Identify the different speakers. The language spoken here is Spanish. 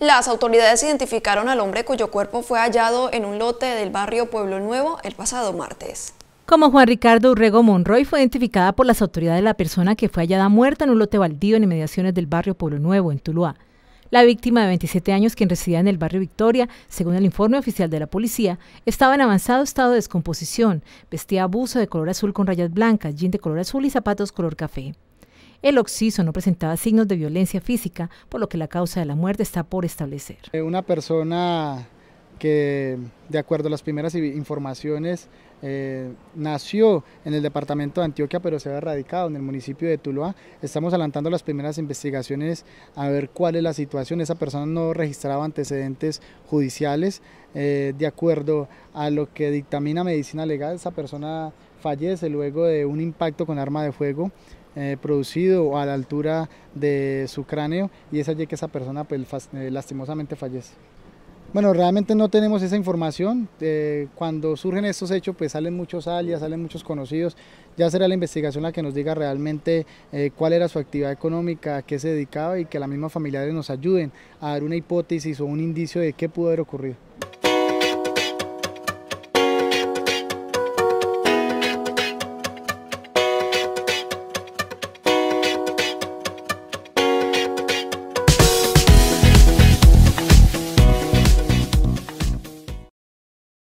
Speaker 1: Las autoridades identificaron al hombre cuyo cuerpo fue hallado en un lote del barrio Pueblo Nuevo el pasado martes.
Speaker 2: Como Juan Ricardo Urrego Monroy fue identificada por las autoridades la persona que fue hallada muerta en un lote baldío en inmediaciones del barrio Pueblo Nuevo, en Tuluá. La víctima de 27 años, quien residía en el barrio Victoria, según el informe oficial de la policía, estaba en avanzado estado de descomposición, vestía abuso de color azul con rayas blancas, jean de color azul y zapatos color café. El occiso no presentaba signos de violencia física, por lo que la causa de la muerte está por establecer.
Speaker 3: Eh, una persona que, de acuerdo a las primeras informaciones, eh, nació en el departamento de Antioquia, pero se había radicado en el municipio de Tuluá. Estamos adelantando las primeras investigaciones a ver cuál es la situación. Esa persona no registraba antecedentes judiciales. Eh, de acuerdo a lo que dictamina medicina legal, esa persona fallece luego de un impacto con arma de fuego eh, producido a la altura de su cráneo y es allí que esa persona pues, eh, lastimosamente fallece. Bueno, realmente no tenemos esa información. Eh, cuando surgen estos hechos, pues salen muchos alias, salen muchos conocidos. Ya será la investigación la que nos diga realmente cuál era su actividad económica, a qué se dedicaba y que las mismas familiares nos ayuden a dar una hipótesis o un indicio de qué pudo haber ocurrido.